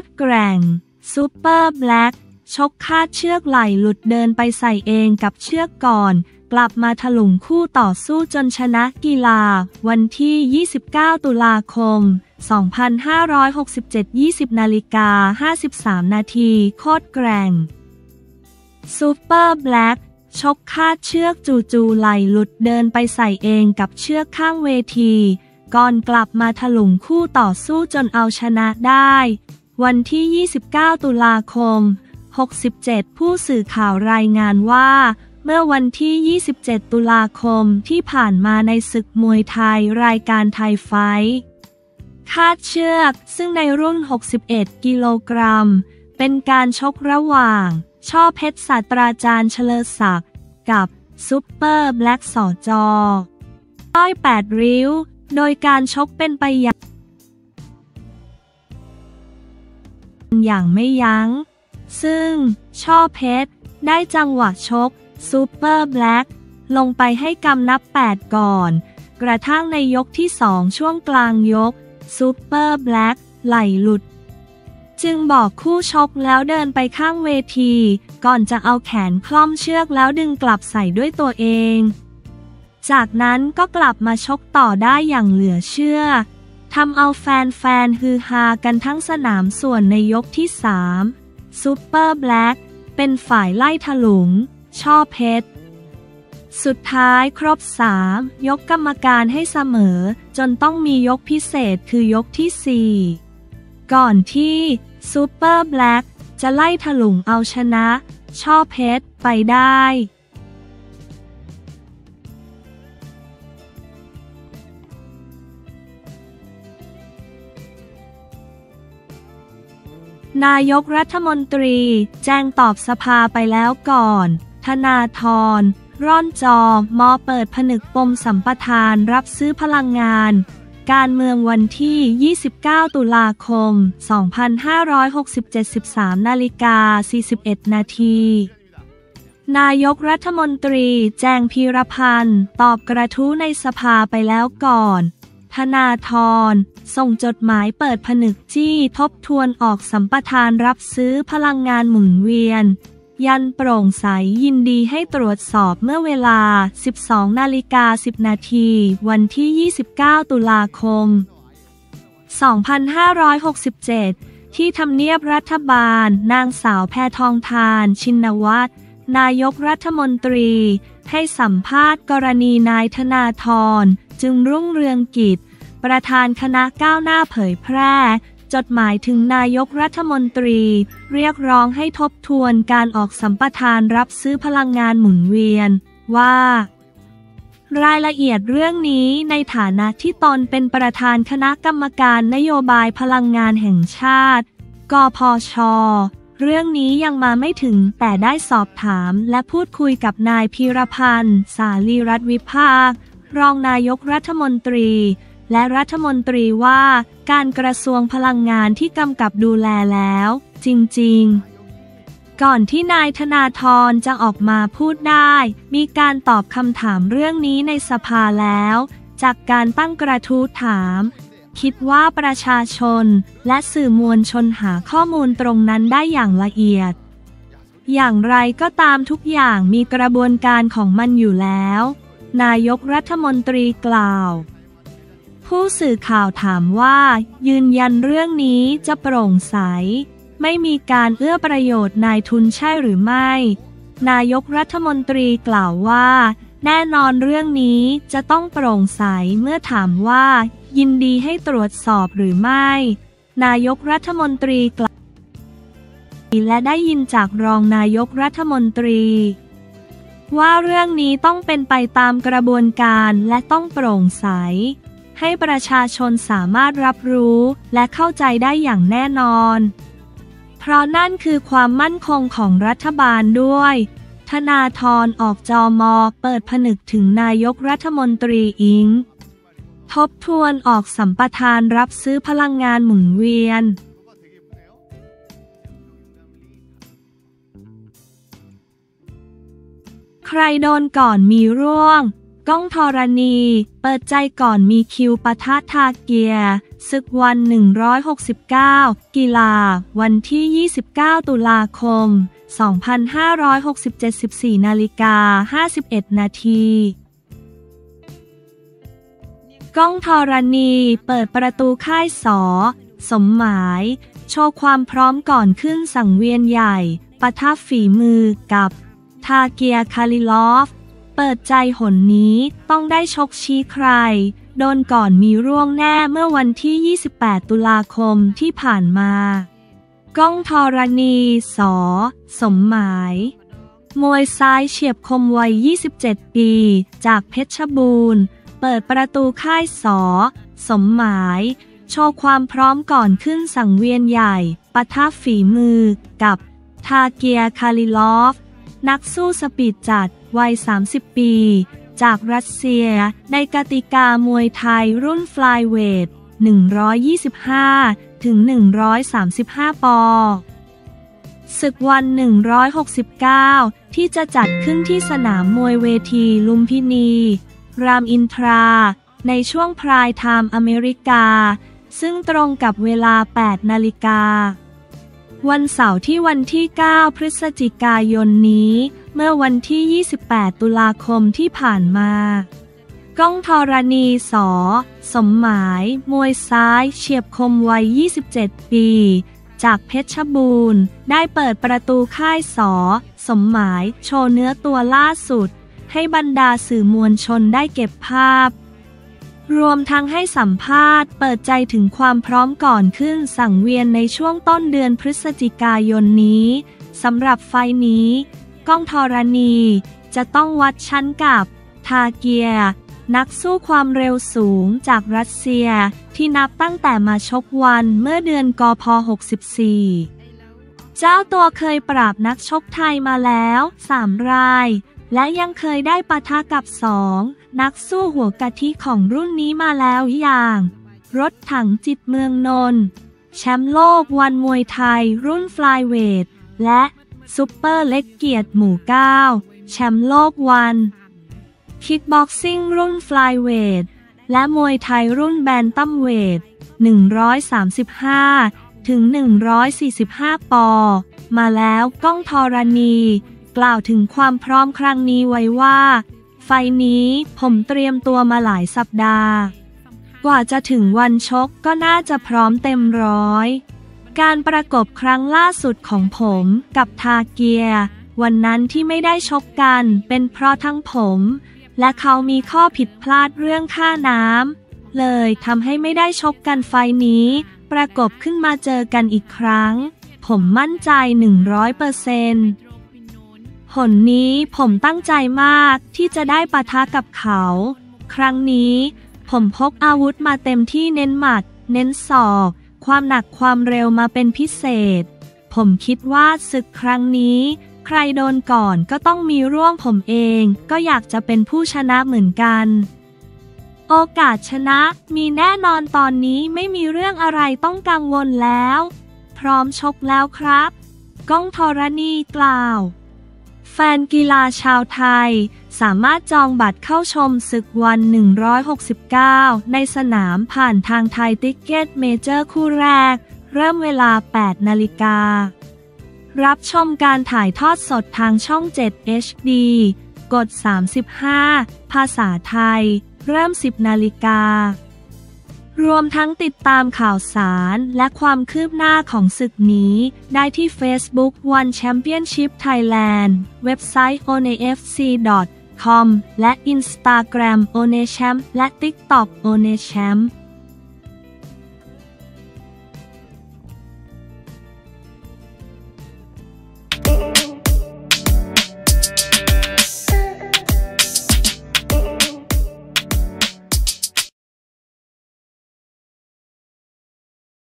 ตรแกร่ง ซูเปอร์แบล็กชกคาดเชือกไหลหลุดเดินไปใส่เองกับเชือกก่อน กลับมาถลุงคู่ต่อสู้จนชนะกีฬา วันที่ 29 ตุลาคม 2567 20นาฬิกา53 นาทีโคตรแกร่ง ซูเปอร์แบล็กชกคาดเชือกจู่ๆไหลหลุดเดินไปใส่เองกับเชือกข้างเวที ก่อนกลับมาถลุงคู่ต่อสู้จนเอาชนะได้ วันที่ 29 ตุลาคม 67 ผู้สื่อข่าวรายงานว่า เมื่อวันที่ 27 ตุลาคมที่ผ่านมาในศึกมวยไทยรายการไทยไฟคาดเชือก ซึ่งในรุ่น 61 กิโลกรัม เป็นการชกระหว่าง ช่อเพชรศาสตราจารย์เฉลศักดิ์กับซุปเปอร์แบล็กสอจอต้อยแปดริ้ว โดยการชกเป็นไปอย่าง อย่างไม่ยั้ง ซึ่ง ช่อเพชร ได้จังหวะชก ซูเปอร์แบล็กลงไปให้กรรมการนับ 8 ก่อน กระทั่งในยกที่สองช่วงกลางยก ซูเปอร์แบล็กไหล่หลุด จึงบอกคู่ชกแล้วเดินไปข้างเวที ก่อนจะเอาแขนคล้อมเชือกแล้วดึงกลับใส่ด้วยตัวเอง จากนั้นก็กลับมาชกต่อได้อย่างเหลือเชื่อ ทำเอาแฟนๆฮือฮากันทั้งสนามส่วนในยกที่สามซูเปอร์แบล็กเป็นฝ่ายไล่ถลุง ช่อเพชร สุดท้ายครบสามยกกรรมการให้เสมอ จนต้องมียกพิเศษคือยกที่สี่ก่อนที่ซูเปอร์แบล็กจะไล่ถลุงเอาชนะ ช่อเพชรไปได้ นายกรัฐมนตรี แจ้งตอบสภาไปแล้วก่อน ธนาธรร่อนจอ มอเปิดผนึกปมสัมปทานรับซื้อพลังงาน การเมืองวันที่ 29 ตุลาคม 2567 13นาฬิกา 41 นาทีนายกรัฐมนตรีแจงพีรพันธ์ ตอบกระทู้ในสภาไปแล้วก่อน ธนาธรส่งจดหมายเปิดผนึกจี้ทบทวนออกสัมปทานรับซื้อพลังงานหมุนเวียน ยันโปร่งใสยินดีให้ตรวจสอบเมื่อเวลา 12 นาฬิกา 10 นาที วันที่ 29 ตุลาคม 2567 ที่ทำเนียบรัฐบาล นางสาวแพทองทาน ชินวัตรนายกรัฐมนตรี ให้สัมภาษณ์กรณีนายธนาธรจึงรุ่งเรืองกิจ ประธานคณะก้าวหน้าเผยแพร่ จดหมายถึงนายกรัฐมนตรี เรียกร้องให้ทบทวนการออกสัมปทานรับซื้อพลังงานหมุนเวียน ว่า รายละเอียดเรื่องนี้ในฐานะที่ตนเป็นประธานคณะกรรมการนโยบายพลังงานแห่งชาติ กพช เรื่องนี้ยังมาไม่ถึงแต่ได้สอบถามและพูดคุยกับนายพีรพันธ์ สาลีรัฐวิภาค รองนายกรัฐมนตรี และรัฐมนตรีว่าการกระทรวงพลังงานที่กำกับดูแลแล้ว จริงๆ ก่อนที่นายธนาธรจะออกมาพูดได้ มีการตอบคำถามเรื่องนี้ในสภาแล้ว จากการตั้งกระทู้ถาม คิดว่าประชาชนและสื่อมวลชนหาข้อมูลตรงนั้นได้อย่างละเอียด อย่างไรก็ตามทุกอย่างมีกระบวนการของมันอยู่แล้ว นายกรัฐมนตรีกล่าว ผู้สื่อข่าวถามว่า ยืนยันเรื่องนี้จะโปร่งใส ไม่มีการเอื้อประโยชน์นายทุนใช่หรือไม่ นายกรัฐมนตรีกล่าวว่าแน่นอนเรื่องนี้จะต้องโปร่งใสเมื่อถามว่า ยินดีให้ตรวจสอบหรือไม่ นายกรัฐมนตรีกล่าวและได้ยินจากรองนายกรัฐมนตรี ว่าเรื่องนี้ต้องเป็นไปตามกระบวนการและต้องโปร่งใส ให้ประชาชนสามารถรับรู้และเข้าใจได้อย่างแน่นอน เพราะนั่นคือความมั่นคงของรัฐบาลด้วย ธนาธรออกจอมอเปิดผนึกถึงนายกรัฐมนตรีอิง ทบทวนออกสัมปทานรับซื้อพลังงานหมุนเวียน ใครโดนก่อนมีร่วง ก้องธรณี เปิดใจก่อนมีคิวปะทะทาเกียศึกวัน 169 กีฬา วันที่ 29 ตุลาคม 2567 14นาฬิกา51 นาที ก้องธรณีเปิดประตูค่ายสอ สมหมาย โชว์ความพร้อมก่อนขึ้นสังเวียนใหญ่ปะทะฝีมือกับทาเกียคาลิลอฟ เปิดใจหนนี้ต้องได้ชกชี้ใคร โดนก่อนมีร่วงแน่เมื่อวันที่ 28 ตุลาคมที่ผ่านมา ก้องธรณีสอ สมหมาย มวยซ้ายเฉียบคมวัย 27 ปี จากเพชรบูรณ์ เปิดประตูค่ายสอ สมหมาย โชว์ความพร้อมก่อนขึ้นสังเวียนใหญ่ปะทะฝีมือกับ ทาเกียคาลิลอฟ นักสู้ speed จัด วัย 30 ปี จากรัสเซีย ในกติกามวยไทยรุ่นฟลายเวท 125 ถึง 135 ปอนด์ ศึก ONE 169 ที่จะจัดขึ้นที่สนามมวยเวทีลุมพินี รามอินทรา ในช่วง prime time อเมริกา ซึ่งตรงกับเวลา 8 นาฬิกา วันเสาร์ที่วันที่ 9 พฤศจิกายนนี้ เมื่อวันที่ 28 ตุลาคมที่ผ่านมา ก้องธรณีสอ สมหมาย มวยซ้าย เฉียบคมวัย 27 ปีจากเพชรบูรณ์ ได้เปิดประตูค่ายสอ สมหมาย โชว์เนื้อตัวล่าสุด ให้บรรดาสื่อมวลชนได้เก็บภาพ รวมทั้งให้สัมภาษณ์เปิดใจถึงความพร้อมก่อนขึ้นสังเวียนในช่วงต้นเดือนพฤศจิกายนนี้สำหรับไฟนี้ ก้องธรณี จะต้องวัดชั้นกับ ทาเกีย นักสู้ความเร็วสูงจากรัสเซียที่นับตั้งแต่มาชกวันเมื่อเดือนกพ 64 เจ้าตัวเคยปราบนักชกไทยมาแล้วสามราย และยังเคยได้ปะทะกับสองนักสู้หัวกะทิของรุ่นนี้มาแล้วอย่าง รถถังจิตเมืองนนแชมป์โลกวันมวยไทยรุ่นฟลายเวท และซุปเปอร์เล็กเกียรติหมู่เก้าแชมป์โลกวันคิกบ็อกซิ่งรุ่นฟลายเวท และมวยไทยรุ่นแบนตัมเวท 135 ถึง 145 ปอ มาแล้วก้องธรณี กล่าวถึงความพร้อมครั้งนี้ไว้ว่า ไฟนี้ผมเตรียมตัวมาหลายสัปดาห์ กว่าจะถึงวันชกก็น่าจะพร้อมเต็มร้อย การประกบครั้งล่าสุดของผมกับทาเกีย วันนั้นที่ไม่ได้ชกกันเป็นเพราะทั้งผม และเขามีข้อผิดพลาดเรื่องค่าน้ำเลยทำให้ไม่ได้ชกกันไฟนี้ ประกบขึ้นมาเจอกันอีกครั้ง ผมมั่นใจ 100%เปอร์เซ็นต์ หนนี้ผมตั้งใจมากที่จะได้ปะทะกับเขา ครั้งนี้ ผมพกอาวุธมาเต็มที่เน้นหมัด เน้นศอกความหนักความเร็วมาเป็นพิเศษ ผมคิดว่าศึกครั้งนี้ ใครโดนก่อนก็ต้องมีร่วงผมเอง ก็อยากจะเป็นผู้ชนะเหมือนกัน โอกาสชนะมีแน่นอนตอนนี้ไม่มีเรื่องอะไรต้องกังวลแล้ว พร้อมชกแล้วครับ ก้องธรณีกล่าว แฟนกีฬาชาวไทย สามารถจองบัตรเข้าชมศึก ONE 169 ในสนามผ่านทางไทยทิคเก็ตเมเจอร์คู่แรก เริ่มเวลา 8 นาฬิกา รับชมการถ่ายทอดสดทางช่อง 7 HD กด 35 ภาษาไทย เริ่ม 10 นาฬิกา รวมทั้งติดตามข่าวสารและความคืบหน้าของศึกนี้ ได้ที่ Facebook One Championship Thailand เว็บไซต์ onefc.com และ Instagram onechamp และ TikTok onechamp